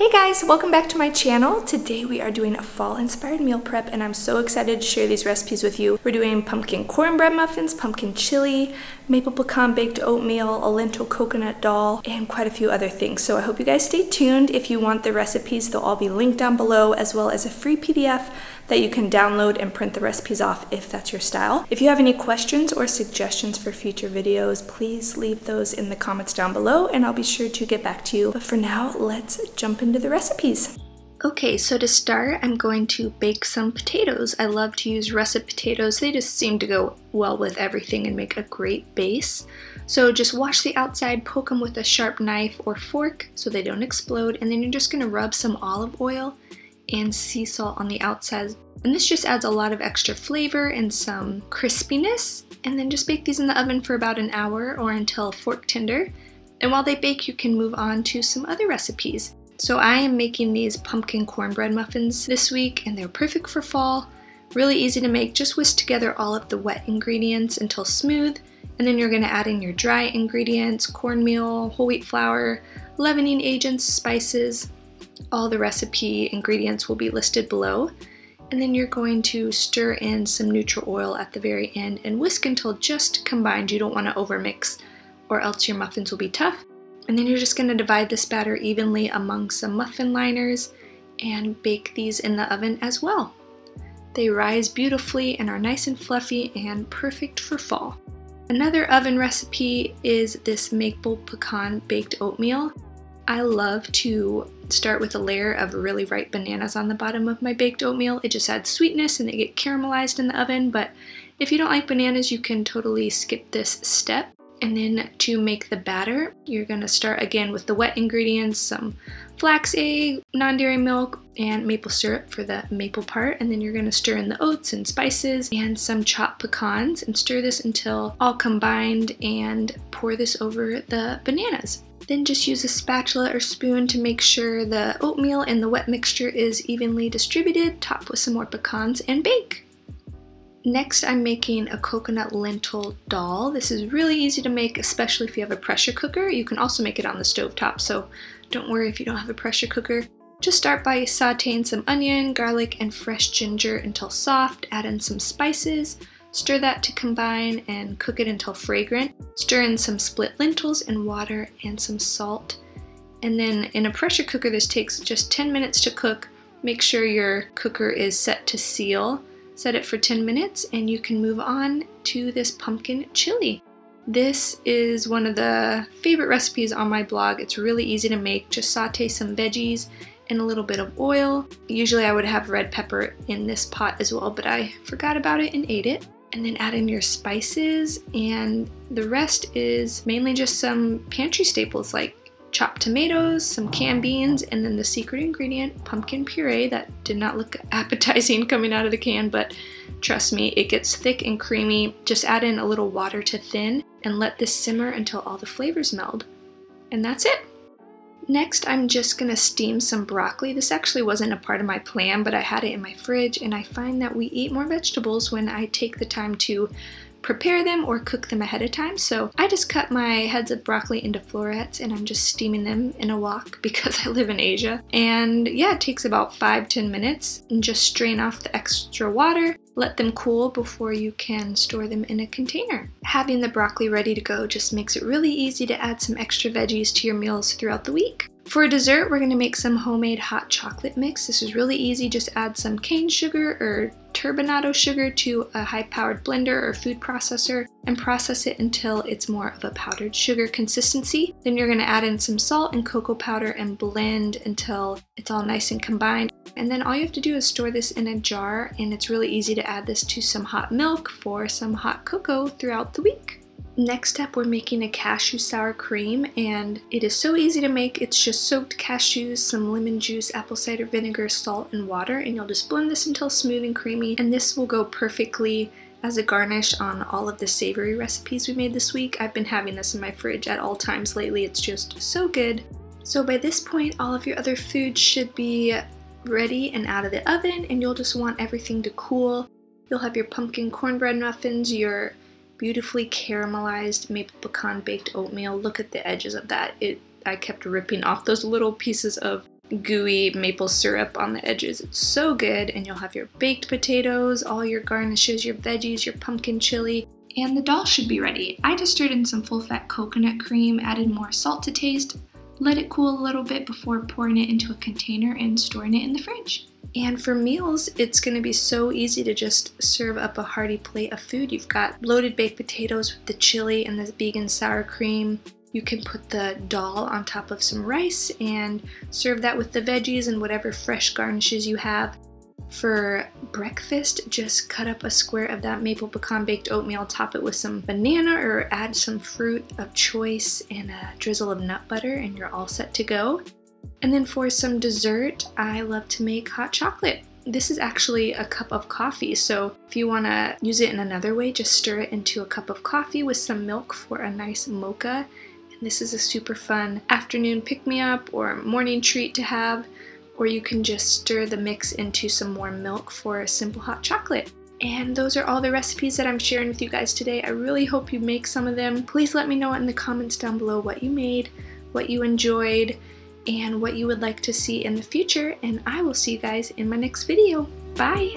Hey guys, welcome back to my channel. Today we are doing a fall inspired meal prep and I'm so excited to share these recipes with you. We're doing pumpkin cornbread muffins, pumpkin chili, maple pecan baked oatmeal, a lentil coconut dal, and quite a few other things. So I hope you guys stay tuned. If you want the recipes, they'll all be linked down below as well as a free PDF that you can download and print the recipes off if that's your style. If you have any questions or suggestions for future videos, please leave those in the comments down below and I'll be sure to get back to you. But for now, let's jump into the recipes. Okay, so to start, I'm going to bake some potatoes. I love to use russet potatoes. They just seem to go well with everything and make a great base. So just wash the outside, poke them with a sharp knife or fork so they don't explode, and then you're just gonna rub some olive oil and sea salt on the outside. And this just adds a lot of extra flavor and some crispiness. And then just bake these in the oven for about an hour or until fork tender. And while they bake, you can move on to some other recipes. So I am making these pumpkin cornbread muffins this week and they're perfect for fall. Really easy to make, just whisk together all of the wet ingredients until smooth. And then you're gonna add in your dry ingredients, cornmeal, whole wheat flour, leavening agents, spices, all the recipe ingredients will be listed below. And then you're going to stir in some neutral oil at the very end and whisk until just combined. You don't want to overmix or else your muffins will be tough. And then you're just going to divide this batter evenly among some muffin liners and bake these in the oven as well. They rise beautifully and are nice and fluffy and perfect for fall. Another oven recipe is this maple pecan baked oatmeal. I love to start with a layer of really ripe bananas on the bottom of my baked oatmeal. It just adds sweetness and they get caramelized in the oven, but if you don't like bananas, you can totally skip this step. And then to make the batter, you're gonna start again with the wet ingredients, some flax egg, non-dairy milk, and maple syrup for the maple part. And then you're gonna stir in the oats and spices and some chopped pecans and stir this until all combined and pour this over the bananas. Then just use a spatula or spoon to make sure the oatmeal and the wet mixture is evenly distributed, top with some more pecans, and bake. Next, I'm making a coconut lentil dal. This is really easy to make, especially if you have a pressure cooker. You can also make it on the stove top, so don't worry if you don't have a pressure cooker. Just start by sauteing some onion, garlic, and fresh ginger until soft. Add in some spices, Stir that to combine and cook it until fragrant. Stir in some split lentils and water and some salt. And then in a pressure cooker, this takes just 10 minutes to cook. Make sure your cooker is set to seal. Set it for 10 minutes and you can move on to this pumpkin chili. This is one of the favorite recipes on my blog. It's really easy to make. Just saute some veggies in a little bit of oil. Usually I would have red pepper in this pot as well, but I forgot about it and ate it and then add in your spices and the rest is mainly just some pantry staples like chopped tomatoes, some canned beans, and then the secret ingredient, pumpkin puree that did not look appetizing coming out of the can, but trust me, it gets thick and creamy. Just add in a little water to thin and let this simmer until all the flavors meld. And that's it. Next, I'm just gonna steam some broccoli. This actually wasn't a part of my plan, but I had it in my fridge, and I find that we eat more vegetables when I take the time to prepare them or cook them ahead of time. So I just cut my heads of broccoli into florets and I'm just steaming them in a wok because I live in Asia. And yeah, it takes about five ten minutes and just strain off the extra water. Let them cool before you can store them in a container. Having the broccoli ready to go just makes it really easy to add some extra veggies to your meals throughout the week. For a dessert, we're going to make some homemade hot chocolate mix. This is really easy. Just add some cane sugar or turbinado sugar to a high-powered blender or food processor and process it until it's more of a powdered sugar consistency. Then you're going to add in some salt and cocoa powder and blend until it's all nice and combined. And then all you have to do is store this in a jar and it's really easy to add this to some hot milk for some hot cocoa throughout the week. Next up, we're making a cashew sour cream, and it is so easy to make. It's just soaked cashews, some lemon juice, apple cider vinegar, salt, and water, and you'll just blend this until smooth and creamy, and this will go perfectly as a garnish on all of the savory recipes we made this week. I've been having this in my fridge at all times lately. It's just so good. So by this point, all of your other foods should be ready and out of the oven, and you'll just want everything to cool. You'll have your pumpkin cornbread muffins, your beautifully caramelized maple pecan baked oatmeal. Look at the edges of that. It I kept ripping off those little pieces of gooey maple syrup on the edges. It's so good, and you'll have your baked potatoes, all your garnishes, your veggies, your pumpkin chili, and the dal should be ready. I just stirred in some full fat coconut cream, added more salt to taste, let it cool a little bit before pouring it into a container and storing it in the fridge. And for meals, it's going to be so easy to just serve up a hearty plate of food. You've got loaded baked potatoes with the chili and the vegan sour cream. You can put the dal on top of some rice and serve that with the veggies and whatever fresh garnishes you have. For breakfast, just cut up a square of that maple pecan baked oatmeal, top it with some banana or add some fruit of choice and a drizzle of nut butter, and you're all set to go. And then for some dessert, I love to make hot chocolate. This is actually a cup of coffee, so if you want to use it in another way, just stir it into a cup of coffee with some milk for a nice mocha. And this is a super fun afternoon pick-me-up or morning treat to have, or you can just stir the mix into some warm milk for a simple hot chocolate. And those are all the recipes that I'm sharing with you guys today. I really hope you make some of them. Please let me know in the comments down below what you made, what you enjoyed, and what you would like to see in the future, and I will see you guys in my next video. Bye!